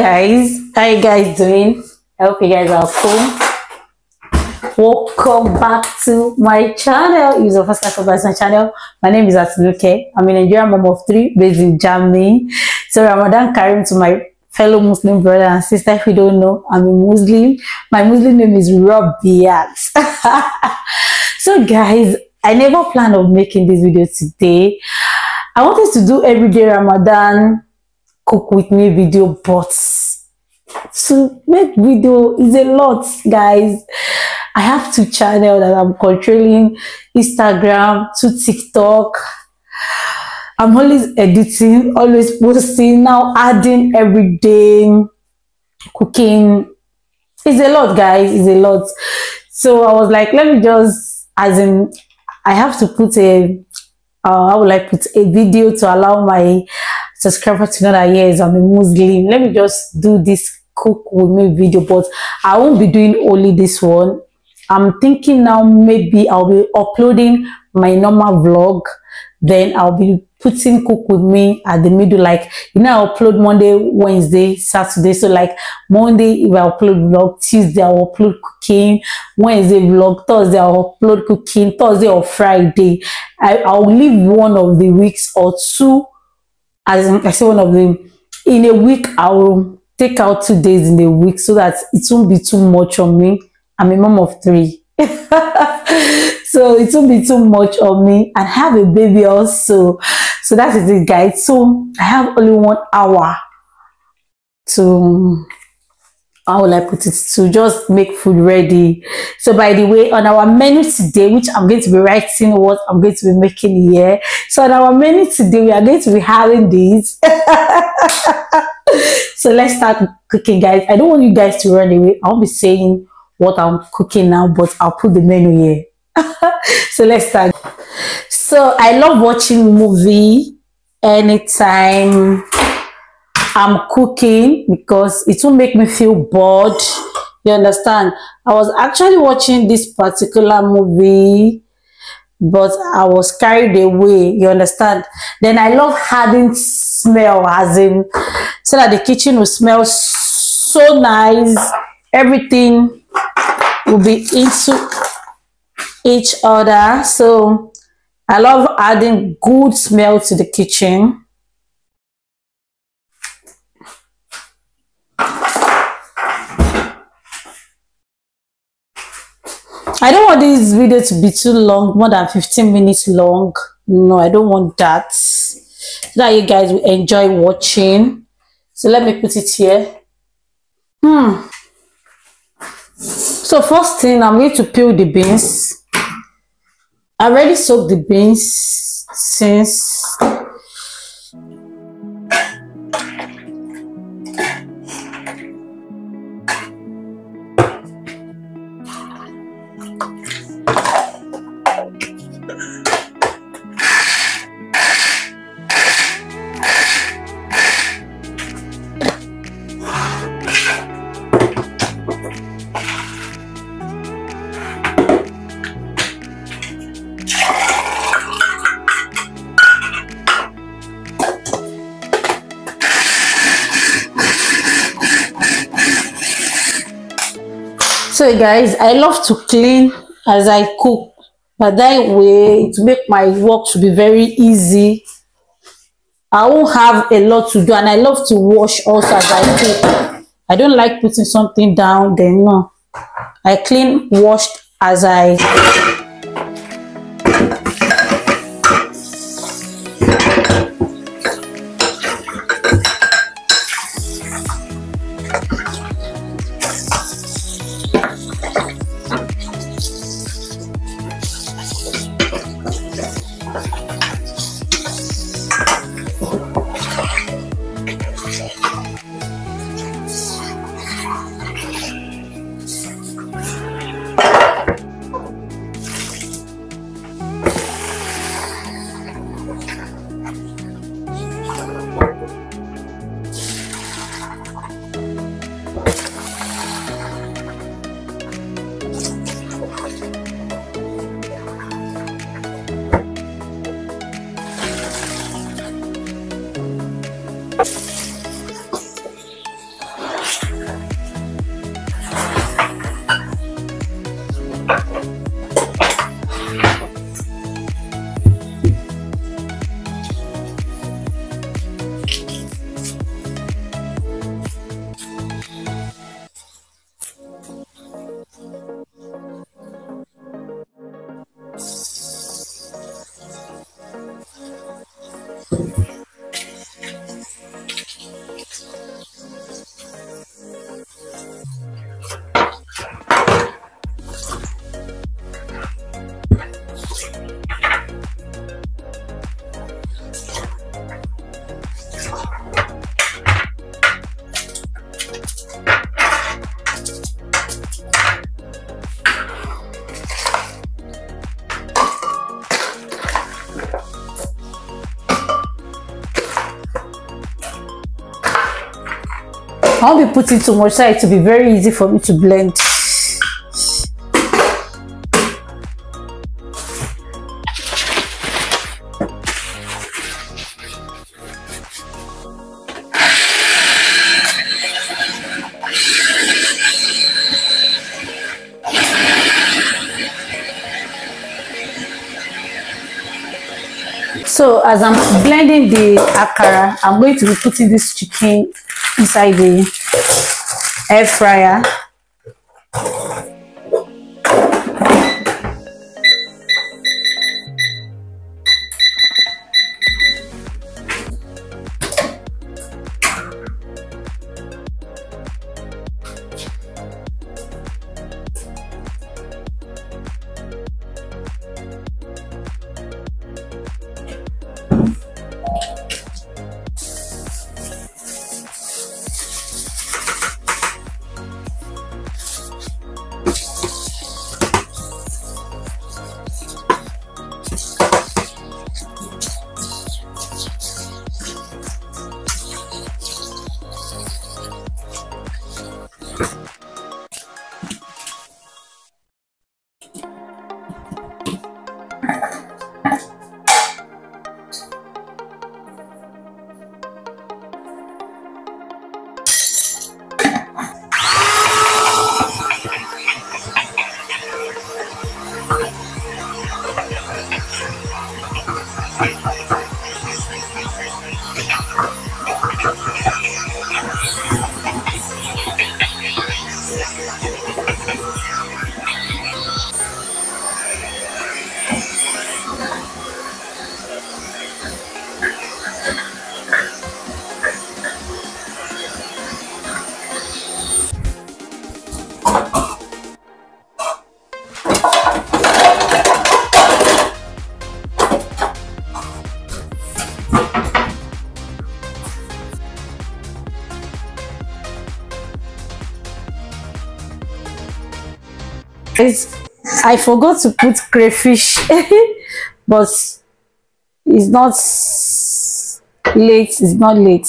guys. How you guys doing? I hope you guys are cool welcome back to my channel. If the first time my channel. My name is Atinuke. i'm a nigerian mom of three based in germany. So ramadan karim to my fellow muslim brother and sister if you don't know i'm a muslim. My muslim name is Rabiat. so guys i never planned on making this video today. I wanted to do everyday ramadan cook with me video but to make video is a lot guys. I have two channels that i'm controlling instagram to tiktok. I'm always editing always posting now adding every day cooking. It's a lot guys it's a lot. So i was like let me just as in i have to put a uh, would I put a video to allow my subscriber to know that yes, I'm a Muslim. Let me just do this cook with me video, but I won't be doing only this one. I'm thinking now maybe I'll be uploading my normal vlog, then I'll be putting cook with me at the middle. Like you know i upload monday wednesday saturday. So like monday if i upload vlog tuesday i'll upload cooking. Wednesday vlog. Thursday i'll upload cooking. Thursday or friday. I, i'll leave one of the weeks or two as i say one of them in a week i'll take out two days in a week so that it won't be too much on me. I'm a mom of three. So it won't be too much on me. And have a baby also. So that is it guys. So i have only one hour to how will I put it to just make food ready. So by the way, on our menu today, which I'm going to be writing what I'm going to be making here. So on our menu today, we are going to be having these. so let's start cooking, guys. I don't want you guys to run away. I'll be saying what I'm cooking now, but I'll put the menu here. so let's start. So I love watching movie anytime I'm cooking because it will make me feel bored. You understand? I was actually watching this particular movie, but I was carried away. You understand? Then I love adding smell as in so that the kitchen will smell so nice. Everything will be into each other. So I love adding good smell to the kitchen. I don't want this video to be too long, more than 15 minutes long. No, I don't want that. So that you guys will enjoy watching. So let me put it here. Hmm. So first thing, I'm going to peel the beans. I already soaked the beans since so guys i love to clean as i cook but that way to make my work to be very easy. I won't have a lot to do and i love to wash also as i cook. I don't like putting something down then no. I clean washed as i I won't be putting too much so it will be very easy for me to blend. So as I'm blending the akara, I'm going to be putting this chicken inside the air fryer. Guys, I forgot to put crayfish, but it's not late. It's not late.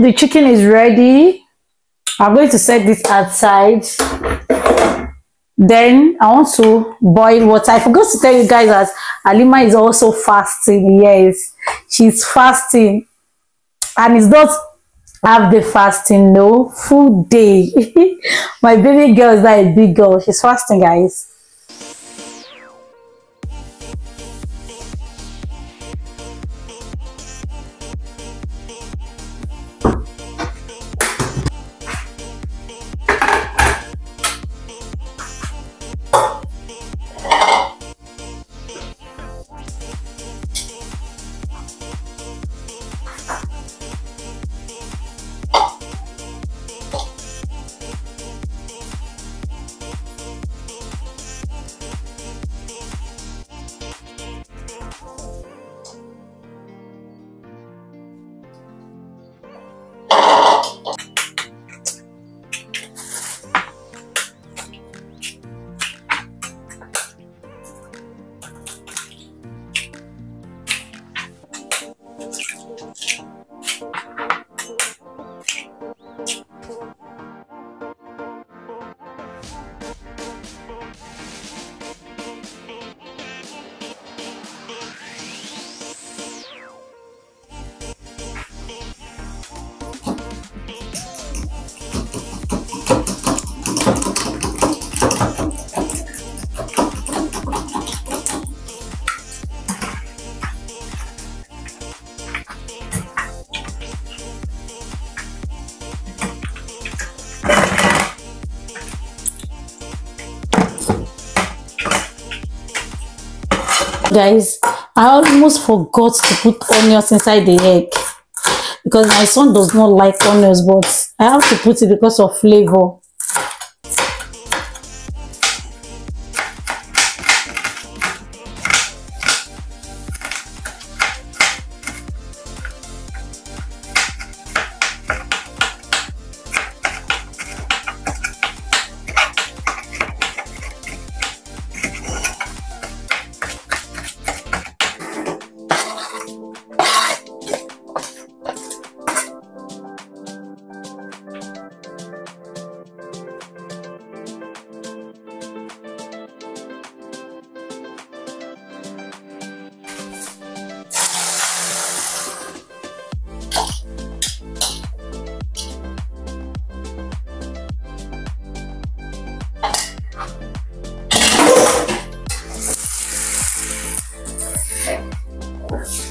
The chicken is ready. I'm going to set this outside. Then I want to boil water. I forgot to tell you guys that Alima is also fasting. Yes, she's fasting. And it's not half the fasting, no, full day. My baby girl is not a big girl. She's fasting, guys. Guys i almost forgot to put onions inside the egg because my son does not like onions but i have to put it because of flavor Sure.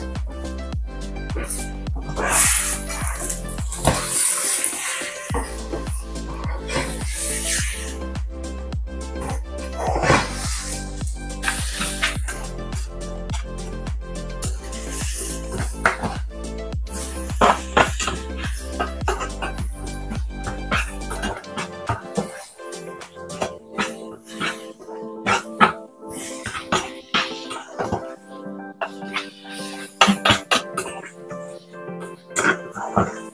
Okay.